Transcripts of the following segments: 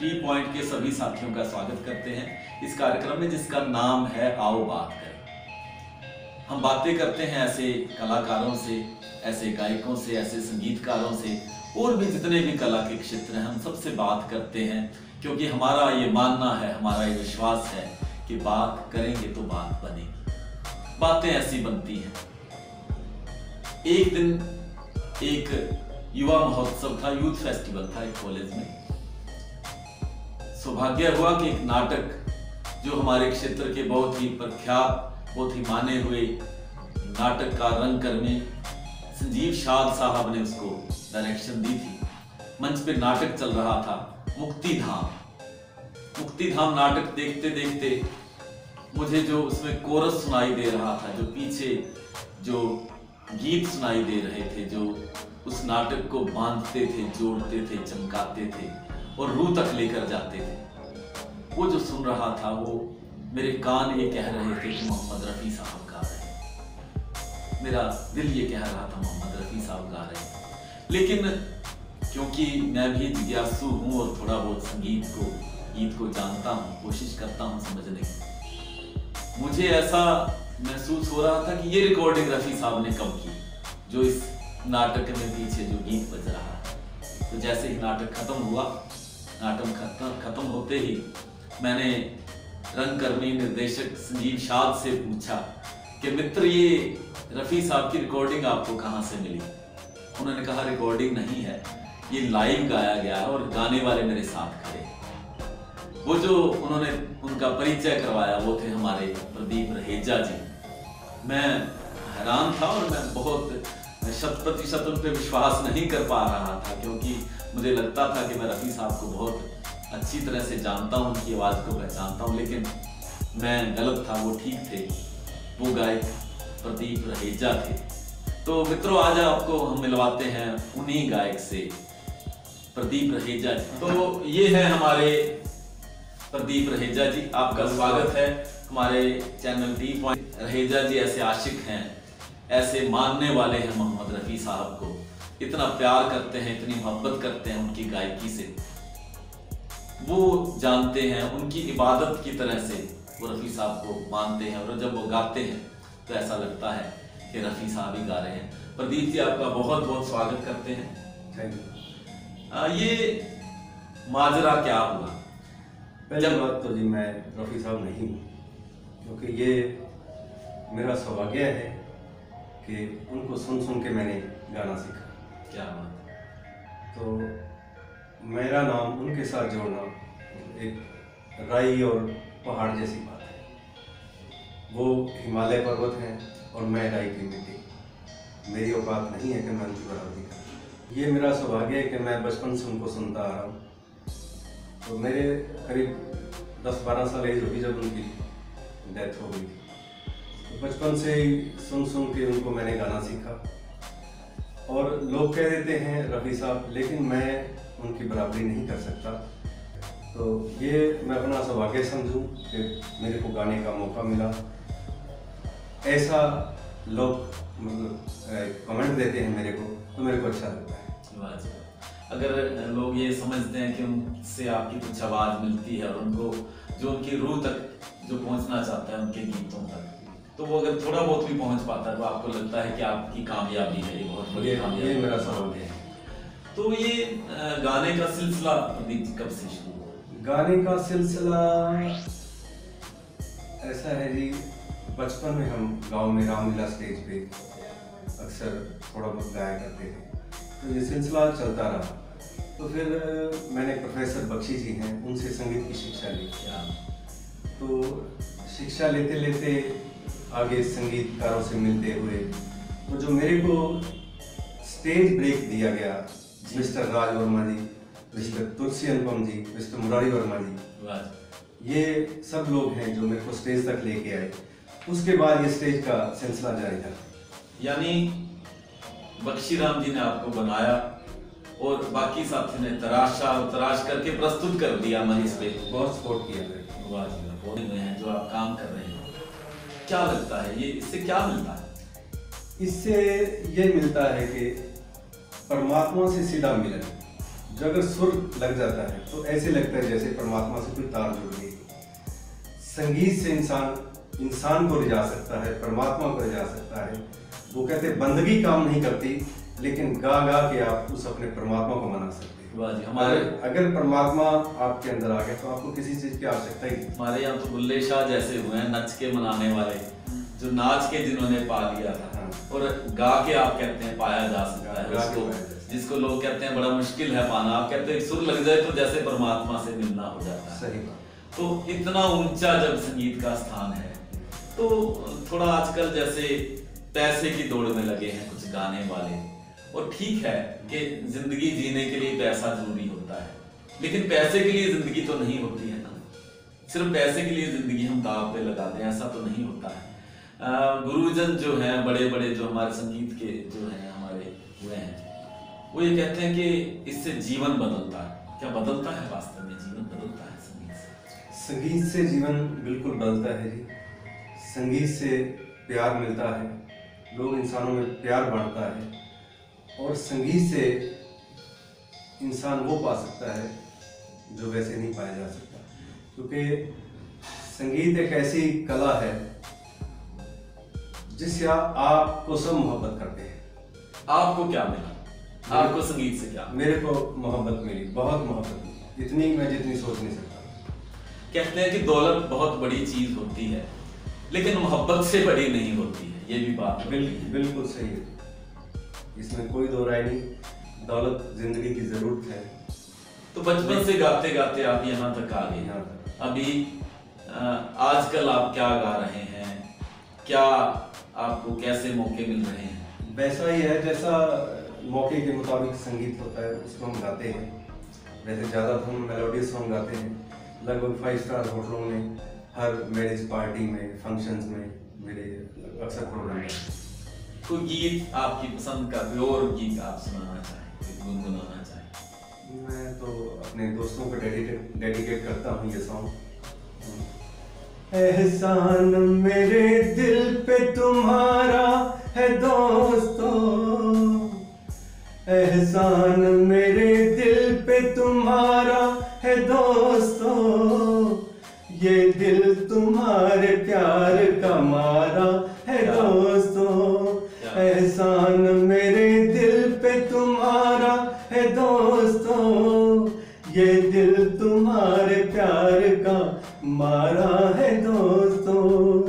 T point के सभी साथियों का स्वागत करते हैं। इस कार्यक्रम में जिसका नाम है आओ बात करें। हम बातें करते हैं ऐसे कलाकारों से, ऐसे गायकों से, ऐसे संगीतकारों से, और भी जितने भी कला के क्षेत्र हैं, हम सबसे बात करते हैं, क्योंकि हमारा ये मानना है, हमारा ये विश्वास है कि बात करेंगे तो बात बनेगी। बातें ऐसी बनती हैं। एक दिन एक युवा महोत्सव था, यूथ फेस्टिवल था एक कॉलेज में। सौभाग्य हुआ कि एक नाटक जो हमारे क्षेत्र के बहुत ही प्रख्यात, बहुत ही माने हुए नाटककार रंगकर्मी संजीव शाद साहब ने उसको डायरेक्शन दी थी। मंच पे नाटक चल रहा था मुक्ति धाम मुक्ति धाम नाटक देखते देखते मुझे जो उसमें कोरस सुनाई दे रहा था, जो पीछे जो गीत सुनाई दे रहे थे, जो उस नाटक को बांधते थे, जोड़ते थे, चमकाते थे और रूह तक लेकर जाते थे। वो जो सुन रहा था, वो मेरे कान ये कह रहे थे कि मोहम्मद रफ़ी साहब गा रहे हैं। मेरा दिल ये कह रहा था, मोहम्मद रफ़ी साहब गा रहे हैं। लेकिन क्योंकि मैं भी जिज्ञासु हूँ और थोड़ा बहुत संगीत को, गीत को जानता हूँ, कोशिश करता हूँ समझने की, मुझे ऐसा महसूस हो रहा था कि ये रिकॉर्डिंग रफ़ी साहब ने कब की, जो इस नाटक में पीछे जो गीत बज रहा है। तो जैसे ही नाटक खत्म हुआ खत्म खत्म होते ही मैंने रंगकर्मी निर्देशक संजीव शाद से पूछा कि मित्र, ये रफ़ी साहब की रिकॉर्डिंग आपको कहाँ से मिली? उन्होंने कहा रिकॉर्डिंग नहीं है, ये लाइव गाया गया है और गाने वाले मेरे साथ खड़े वो जो उन्होंने उनका परिचय करवाया, वो थे हमारे प्रदीप रहेजा जी। मैं हैरान था और मैं बहुत शत प्रतिशत उन पर विश्वास नहीं कर पा रहा था, क्योंकि मुझे लगता था कि मैं रफ़ी साहब को बहुत अच्छी तरह से जानता हूँ, उनकी आवाज़ को पहचानता हूँ, लेकिन मैं गलत था, वो ठीक थे। वो गायक प्रदीप रहेजा थे। तो मित्रों, आज आपको हम मिलवाते हैं उन्हीं गायक से, प्रदीप रहेजा जी। तो ये है हमारे प्रदीप रहेजा जी, आपका स्वागत है हमारे channel T point. Raheja ji ऐसे आशिक हैं, ऐसे मानने वाले हैं मोहम्मद रफ़ी साहब को। इतना प्यार करते हैं इतनी मोहब्बत करते हैं उनकी गायकी से। वो जानते हैं उनकी इबादत की तरह से वो रफ़ी साहब को मानते हैं और जब वो गाते हैं तो ऐसा लगता है कि रफ़ी साहब ही गा रहे हैं। प्रदीप जी आपका बहुत बहुत स्वागत करते हैं। आ, ये माजरा क्या हुआ? पहली बात तो जी मैं रफ़ी साहब नहीं हूँ क्योंकि ये मेरा सौभाग्य है कि उनको सुन सुन के मैंने गाना सीखा। क्या बात है? तो मेरा नाम उनके साथ जोड़ना एक राई और पहाड़ जैसी बात है। वो हिमालय पर्वत हैं और मैं राई की मिट्टी। मेरी औकात नहीं है कि मैं उनकी बराबरी करूँ। ये मेरा सौभाग्य है कि मैं बचपन से उनको सुनता आ रहा हूँ। तो मेरे करीब दस बारह साल एज होगी जब उनकी डेथ हो गई थी। तो बचपन से ही सुन सुन के उनको मैंने गाना सीखा। और लोग कह देते हैं, रफ़ी साहब, लेकिन मैं उनकी बराबरी नहीं कर सकता। तो ये मैं अपना सौभाग्य समझूं कि मेरे को गाने का मौका मिला। ऐसा लोग मतलब कमेंट देते हैं मेरे को तो मेरे को अच्छा लगता है। अगर लोग ये समझते हैं कि उनसे आपकी कुछ आवाज़ मिलती है और उनको, जो उनकी रूह तक जो पहुँचना चाहता है उनके गीतों तक। तो वो अगर थोड़ा बहुत भी पहुँच पाता है तो आपको लगता है कि आपकी कामयाबी है ये बहुत बड़ी कामयाबी मेरा सवाल है। तो ये गाने का सिलसिला प्रदीप कब से शुरू हुआ? गाने का सिलसिला ऐसा है जी बचपन में हम गाँव में रामलीला स्टेज पे अक्सर थोड़ा बहुत गाया करते थे। तो ये सिलसिला चलता रहा। तो फिर मैंने प्रोफेसर बख्शी जी हैं उनसे संगीत की शिक्षा ली। तो शिक्षा लेते लेते आगे संगीतकारों से मिलते हुए तो जो मेरे को स्टेज ब्रेक दिया गया mister Raj Verma ji mister Tulsi Anupam ji mister Murari Verma ji ये सब लोग हैं जो मेरे को स्टेज तक लेके आए। उसके बाद ये स्टेज का सिलसिला जारी था। यानी बख्शी राम जी ने आपको बनाया और बाकी साथी ने तराशा और तराश करके प्रस्तुत कर दिया मंच पे बहुत सपोर्ट किया मेरे हैं जो आप काम कर रहे हैं। क्या लगता है? ये इससे क्या मिलता है? इससे ये मिलता है कि परमात्मा से सीधा मिलन। जो अगर सुर लग जाता है तो ऐसे लगता है जैसे परमात्मा से कोई तार जुड़ गई। संगीत से इंसान इंसान को रिझा सकता है, परमात्मा को रिझा सकता है। वो कहते बंदगी काम नहीं करती, लेकिन गा गा के आप उस अपने परमात्मा को मना सकते वाह हमारे अगर परमात्मा आपके अंदर आ गया तो आपको किसी चीज़ की आवश्यकता ही हमारे यहाँ तो बुल्ले शाह जैसे हुए हैं नच के मनाने वाले जो नाच के जिन्होंने पा लिया था। हाँ। और गा के आप कहते हैं पाया जा सकता है उसको। जिसको लोग कहते हैं बड़ा मुश्किल है पाना आप कहते हैं सुर लग जाए तो जैसे परमात्मा से मिलना हो जाता है। सही बात। तो इतना ऊँचा जब संगीत का स्थान है तो थोड़ा आजकल जैसे पैसे की दौड़ में लगे हैं कुछ गाने वाले। और ठीक है कि ज़िंदगी जीने के लिए पैसा ज़रूरी होता है, लेकिन पैसे के लिए ज़िंदगी तो नहीं होती है ना। सिर्फ़ पैसे के लिए ज़िंदगी हम दाव पे लगा दें ऐसा तो नहीं होता है। गुरुजन जो हैं बड़े बड़े जो हमारे संगीत के जो हैं, हमारे हुए हैं, वो ये कहते हैं कि इससे जीवन बदलता है। क्या बदलता है वास्तव में? जीवन बदलता है संगीत से। संगीत से जीवन बिल्कुल बदलता है जी। संगीत से प्यार मिलता है, लोग इंसानों में प्यार बढ़ता है। और संगीत से इंसान वो पा सकता है जो वैसे नहीं पाया जा सकता। क्योंकि संगीत एक ऐसी कला है जिससे आप आपको सब मोहब्बत करते हैं। आपको क्या मिला? आपको संगीत से क्या मेरे को मोहब्बत मिली बहुत मोहब्बत मिली। इतनी मैं जितनी सोच नहीं सकता। कहते हैं कि दौलत बहुत बड़ी चीज़ होती है लेकिन मोहब्बत से बड़ी नहीं होती है ये भी बात बिल, बिल्कुल सही है। इसमें कोई दो राय नहीं दौलत ज़िंदगी की ज़रूरत है। तो बचपन से गाते गाते आप यहाँ तक आ गए। यहाँ तक। अभी आजकल आप क्या गा रहे हैं? क्या आपको कैसे मौके मिल रहे हैं? वैसा ही है जैसा मौके के मुताबिक संगीत होता है उसको हम गाते हैं। वैसे ज़्यादातर हम मेलोडियस सॉन्ग गाते हैं। लगभग फाइव स्टार होटलों में हर मैरिज पार्टी में फ़ंक्शंस में मेरे अक्सर प्रोग्राम हैं कोई गीत आपकी पसंद का कोई और गीत आप सुनाना चाहें गुनगुनाना चाहें? मैं तो अपने दोस्तों को डेडिकेट डेडिकेट करता हूँ ये सॉन्ग एहसान मेरे दोस्तों, ये दिल तुम्हारे प्यार का मारा है दोस्तों।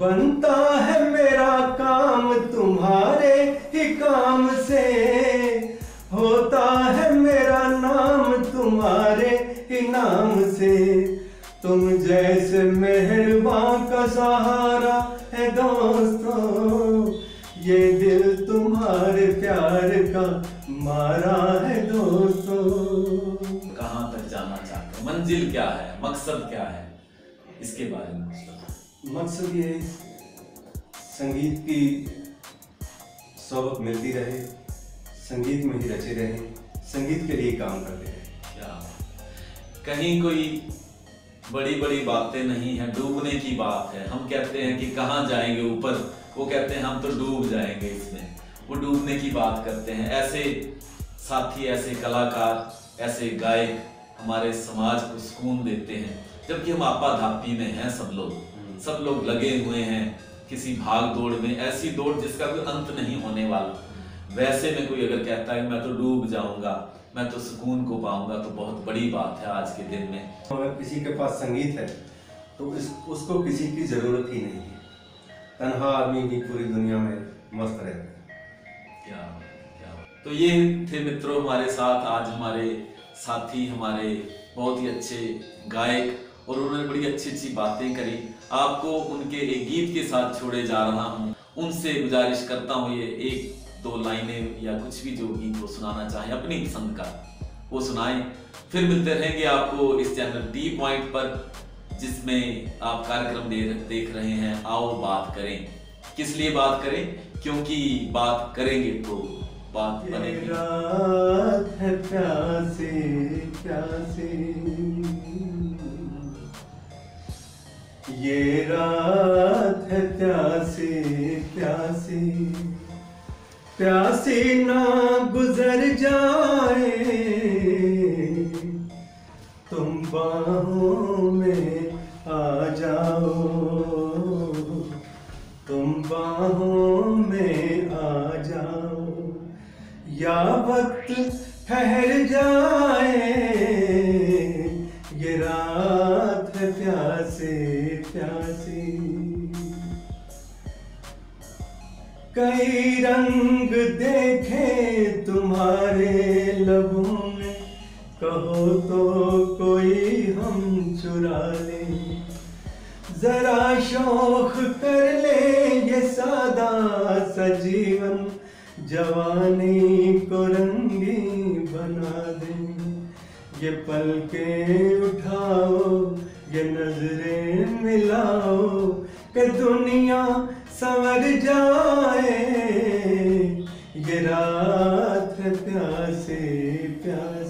बनता है मेरा काम तुम्हारे ही काम से। होता है मेरा नाम तुम्हारे ही नाम से। तुम जैसे मेहरबान का सहारा है दोस्तों, ये दिल तुम्हारे प्यार का मारा है दोस्तों। कहाँ तक जाना चाहते हैं? मंजिल क्या है? मकसद क्या है? इसके बारे में मकसद ये संगीत की सोबत मिलती रहे संगीत में ही रचे रहे संगीत के लिए काम करते रहे। क्या कहीं कोई बड़ी बड़ी बातें नहीं है डूबने की बात है। हम कहते हैं कि कहाँ जाएँगे ऊपर? वो कहते हैं हम तो डूब जाएँगे इसमें। वो डूबने की बात करते हैं। ऐसे साथी ऐसे कलाकार ऐसे गायक हमारे समाज को सुकून देते हैं। जबकि हम आपा धापी में हैं सब लोग। सब लोग लगे हुए हैं किसी भाग दौड़ में। ऐसी दौड़ जिसका कोई अंत नहीं होने वाला। वैसे में कोई अगर कहता है मैं तो डूब जाऊँगा मैं तो सुकून को पाऊँगा तो बहुत बड़ी बात है आज के दिन में। अगर किसी के पास संगीत है तो इस उसको किसी की ज़रूरत ही नहीं है। तनहा आदमी भी पूरी दुनिया में मस्त रहता है। क्या क्या। तो ये थे मित्रों हमारे साथ, आज हमारे साथी, हमारे बहुत ही अच्छे गायक, और उन्होंने बड़ी अच्छी अच्छी बातें करी। आपको उनके एक गीत के साथ छोड़े जा रहा हूँ। उनसे गुजारिश करता हूँ ये एक, दो लाइनें या कुछ भी जो गीत वो सुनाना चाहें, अपनी पसंद का वो सुनाएँ। फिर मिलते रहेंगे आपको इस चैनल टी पॉइंट पर, जिसमें आप कार्यक्रम देख रहे हैं। आओ बात करें। किस लिए बात करें? क्योंकि बात करेंगे तो बात बनेगी। रात है प्यासे प्यासे। ये रात है प्यासे प्यासे। प्यासे ना गुजर जाए, तुम बाहों में आ जाओ। या वक्त ठहर जाए, ये रात है प्यासे, प्यासी। कई रंग देखे तुम्हारे लबों में, कहो तो कोई हम चुरा ले। जरा शौक कर ले ये सादा सजीवन जीवन ये पल के उठाओ, ये नज़रें मिलाओ, के दुनिया संवर जाए। ये रात प्यासे प्यासे